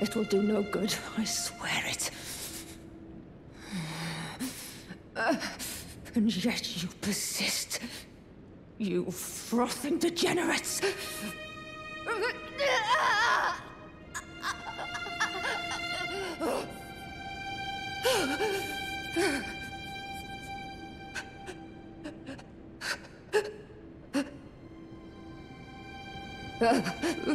It will do no good, I swear it. And yet you persist. You frothing degenerates!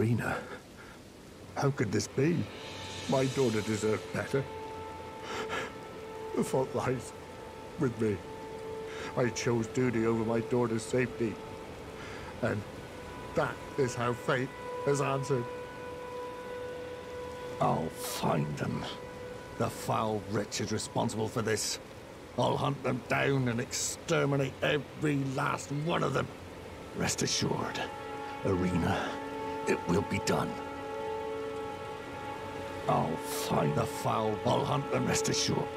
Irina. How could this be? My daughter deserved better. The fault lies with me. I chose duty over my daughter's safety. And that is how fate has answered. I'll find them. The foul wretch is responsible for this. I'll hunt them down and exterminate every last one of them. Rest assured, Irina, it will be done. I'll find the foul. I'll hunt rest assured.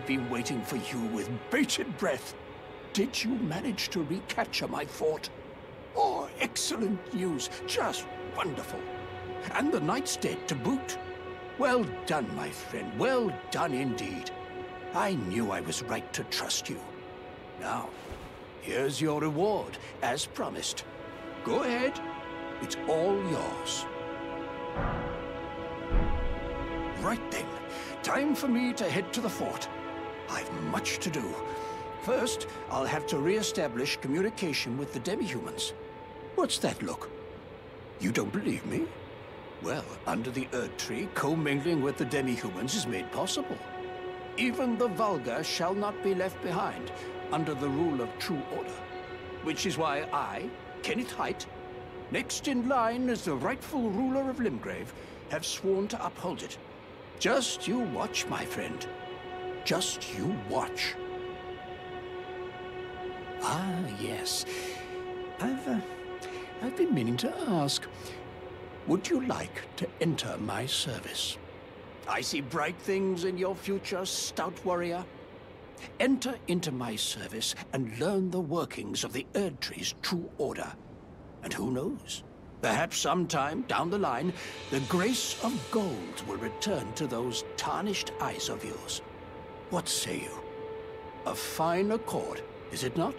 I've been waiting for you with bated breath. Did you manage to recapture my fort? Oh, excellent news. Just wonderful. And the knight's dead to boot. Well done, my friend. Well done indeed. I knew I was right to trust you. Now, here's your reward, as promised. Go ahead. It's all yours. Right then. Time for me to head to the fort. I've much to do. First, I'll have to re-establish communication with the demi-humans. What's that look? You don't believe me? Well, under the Erd Tree, commingling with the demi-humans is made possible. Even the vulgar shall not be left behind, under the rule of true order. Which is why I, Kenneth Haight, next in line as the rightful ruler of Limgrave, have sworn to uphold it. Just you watch, my friend. Just you watch. Ah, yes. I've, uh, I've been meaning to ask. Would you like to enter my service? I see bright things in your future, stout warrior. Enter into my service and learn the workings of the Erdtree's true order. And who knows? Perhaps sometime down the line, the grace of gold will return to those tarnished eyes of yours. What say you? A fine accord, is it not?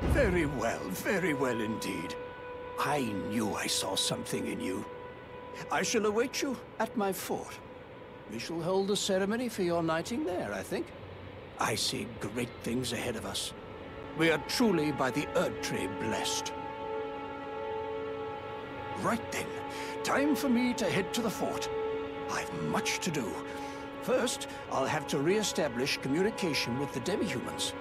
Very well, very well indeed. I knew I saw something in you. I shall await you at my fort. We shall hold the ceremony for your knighting there, I think. I see great things ahead of us. We are truly by the Erdtree blessed. Right then, time for me to head to the fort. I've much to do. First, I'll have to re-establish communication with the demi-humans.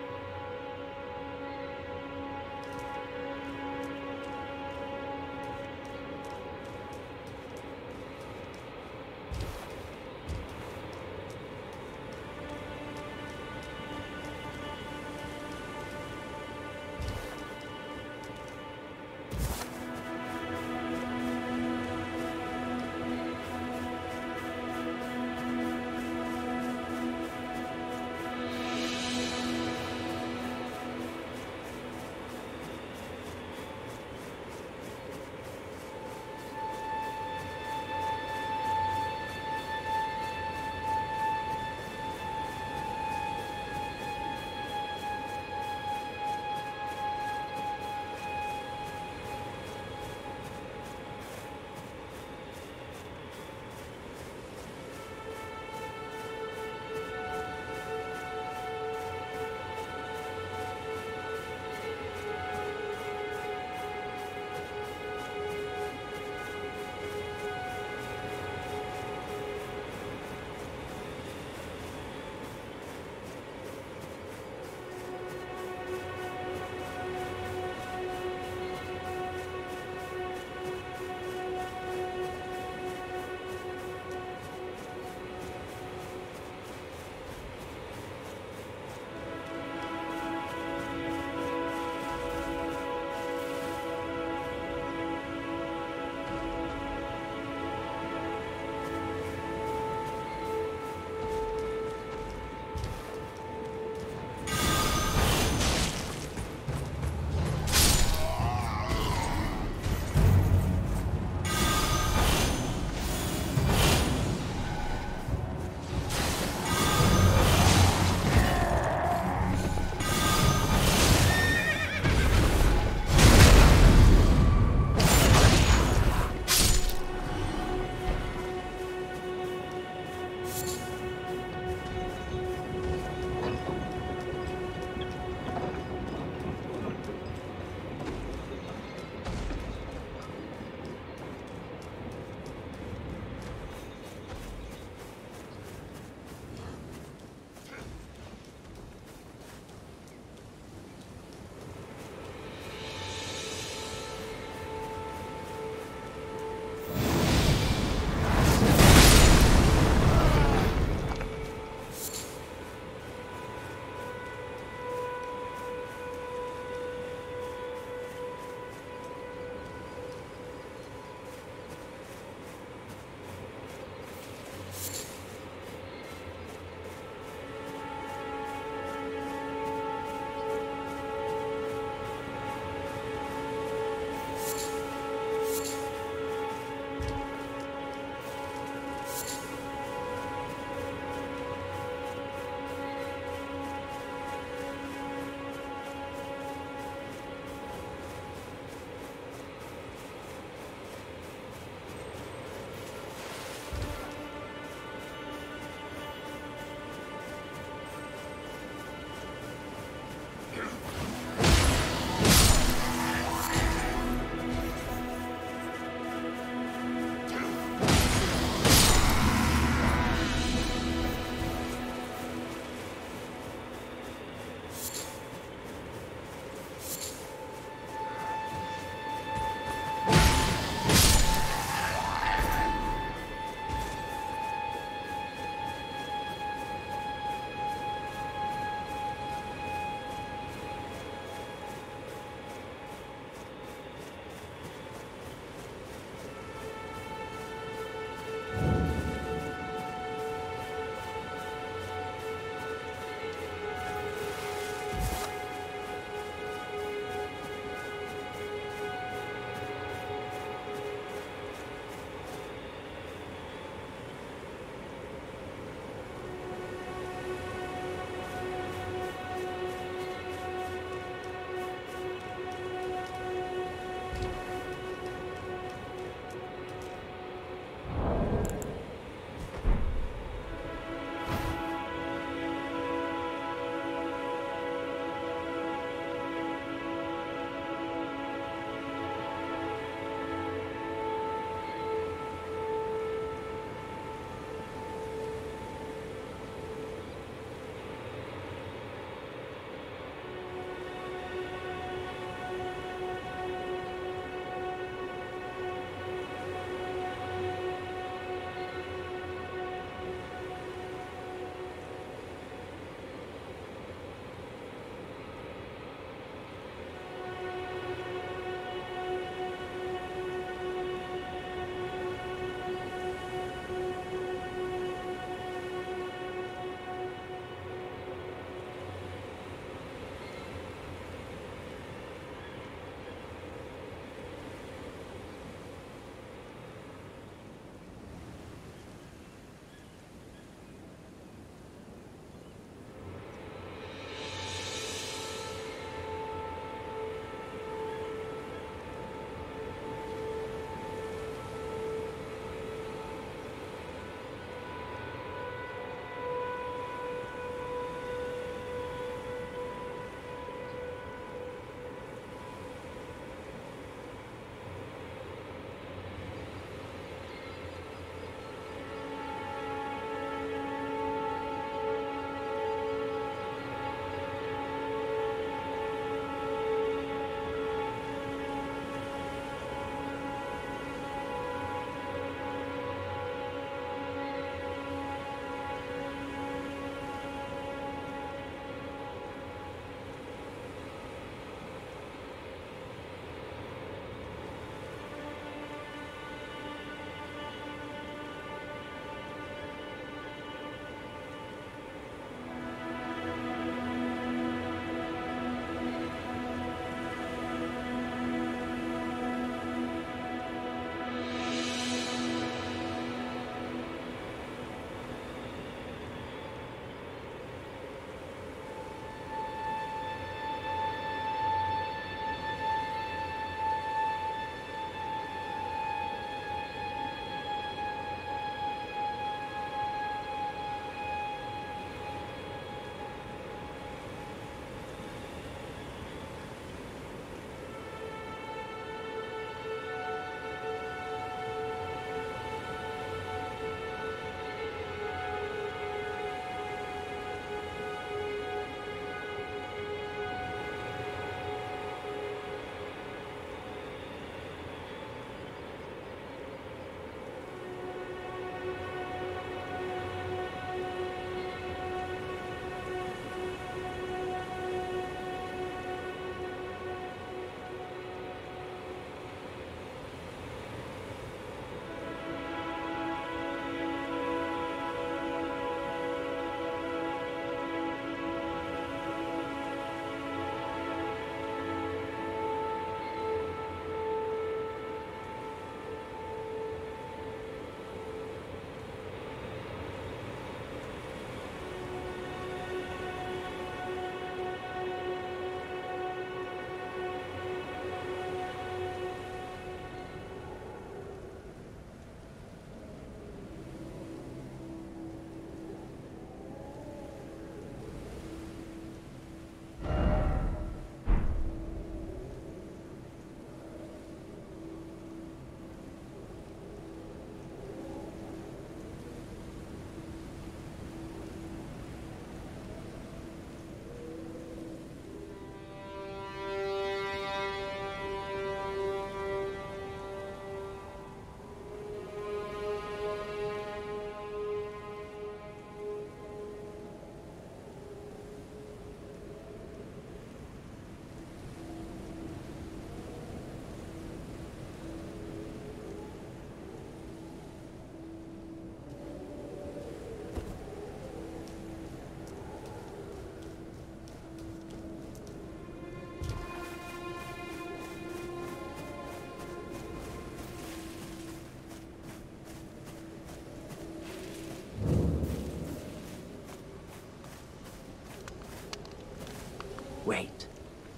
Wait,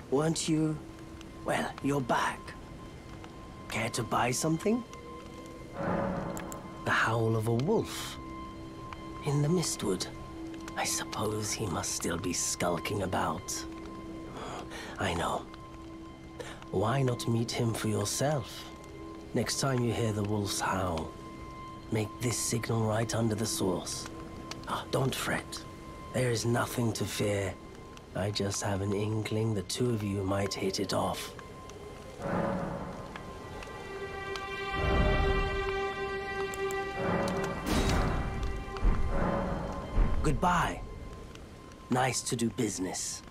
weren't you... Well, you're back. Care to buy something? The howl of a wolf. In the Mistwood. I suppose he must still be skulking about. I know. Why not meet him for yourself? Next time you hear the wolf's howl, make this signal right under the source. Oh, don't fret. There is nothing to fear. I just have an inkling the two of you might hit it off. Goodbye. Nice to do business.